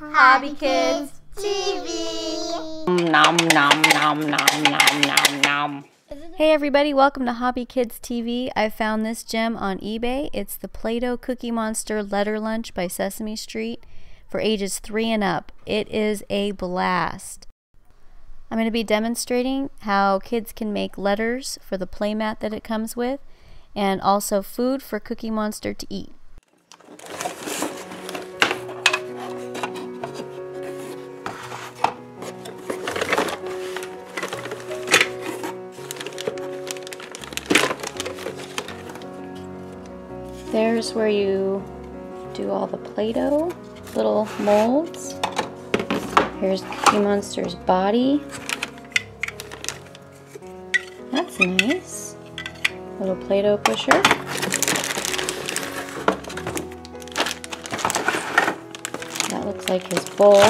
Hobby Kids TV. Nom nom nom nom nom nom nom. Hey everybody, welcome to Hobby Kids TV. I found this gem on eBay. It's the Play-Doh Cookie Monster Letter Lunch by Sesame Street for ages 3 and up. It is a blast. I'm going to be demonstrating how kids can make letters for the playmat that it comes with and also food for Cookie Monster to eat. There's where you do all the Play-Doh little molds. Here's Cookie Monster's body. That's nice. Little Play-Doh pusher. That looks like his bowl.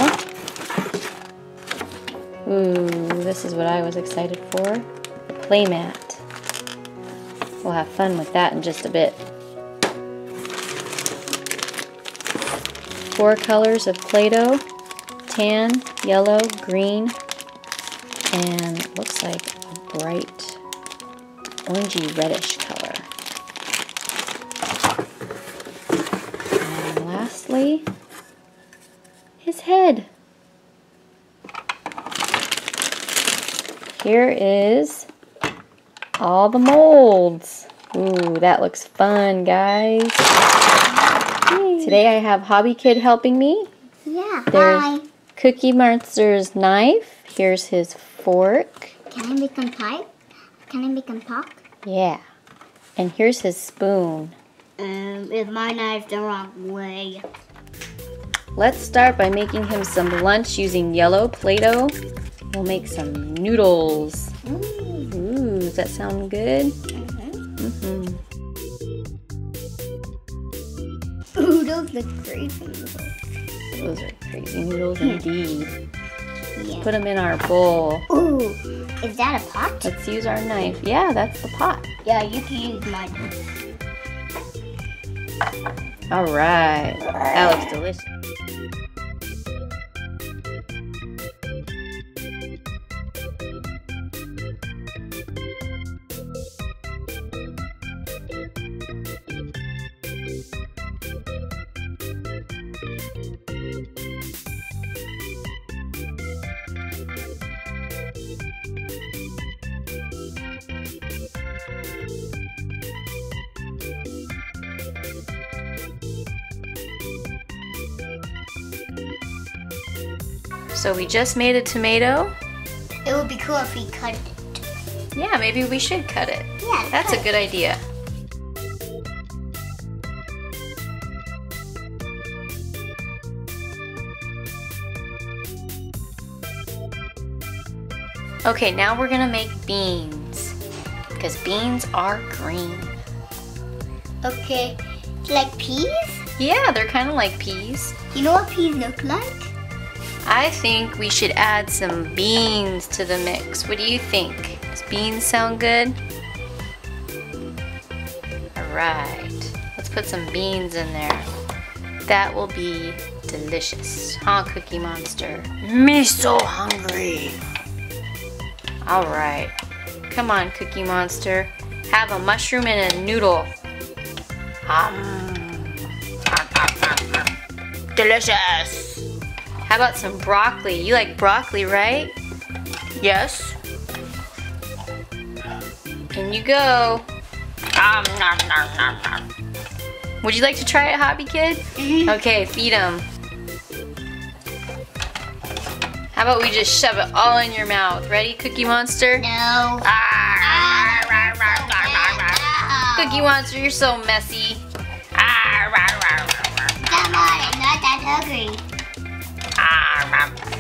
Ooh, this is what I was excited for. The playmat. We'll have fun with that in just a bit. Four colors of Play-Doh. Tan, yellow, green, and looks like a bright orangey reddish color. And lastly, his head. Here is all the molds. Ooh, that looks fun, guys. Today I have Hobby Kid helping me. Yeah, There's hi. Cookie Monster's knife. Here's his fork. Can I make become pipe? Can I make become talk? Yeah. And here's his spoon. Um, is my knife the wrong way? Let's start by making him some lunch using yellow Play-Doh. We'll make some noodles. Ooh, does that sound good? Mm-hmm. Ooh, those look crazy. Noodles. Those are crazy noodles hmm. indeed. Yeah. Put them in our bowl. Ooh, is that a pot? Let's use our knife. Yeah, that's the pot. Yeah, you can use mine. All right. That looks delicious. So we just made a tomato. It would be cool if we cut it. Yeah, maybe we should cut it. Yeah, That's a good idea. Okay, now we're gonna make beans because beans are green. Okay, like peas? Yeah, they're kind of like peas. You know what peas look like? I think we should add some beans to the mix. What do you think? Does beans sound good? Alright, let's put some beans in there. That will be delicious. Huh, Cookie Monster? Me so hungry. Alright, come on, Cookie Monster. Have a mushroom and a noodle. Um, delicious. How about some broccoli? You like broccoli, right? Yes. In you go. Um, nom, nom, nom, nom. Would you like to try it, Hobby Kid? Okay, feed him. How about we just shove it all in your mouth? Ready, Cookie Monster? No. Ah, rah, rah, rah, rah, rah, rah. Cookie Monster, you're so messy. Ah, rah, rah, rah, rah. Come on, I'm not that hungry.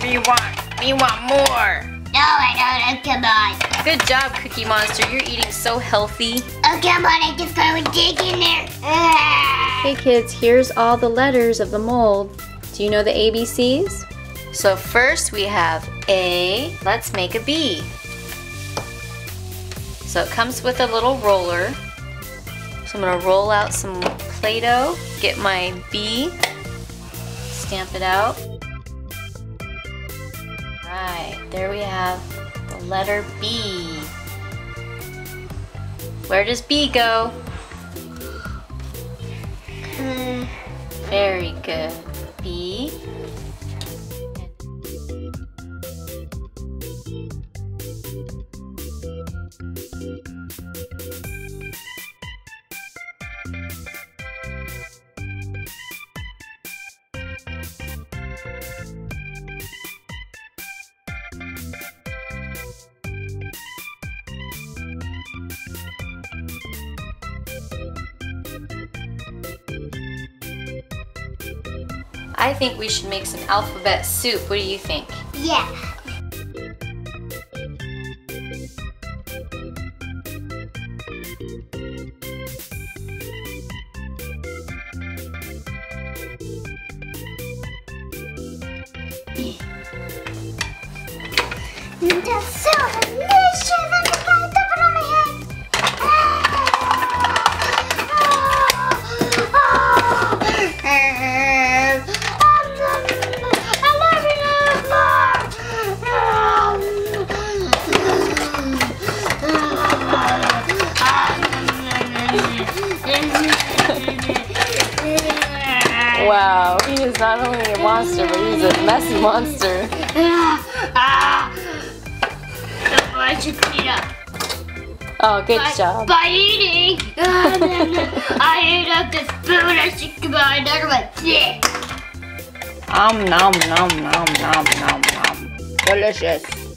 We want, we want more. No, I don't. Oh, come on. Good job, Cookie Monster. You're eating so healthy. Oh, come on. I just got to dig in there. Ah. Hey kids, here's all the letters of the mold. Do you know the ABCs? So first we have A. Let's make a B. So it comes with a little roller. So I'm gonna roll out some Play-Doh, get my B, stamp it out. Right, there we have the letter B. Where does B go? Hmm. Very good. I think we should make some alphabet soup. What do you think? Yeah. That's so Wow, he is not only a monster, but he's a messy monster. I should clean up. Oh, good By, job. by eating, I ate up the food, I should come out another one. Yeah. Um nom nom nom nom nom nom. Delicious.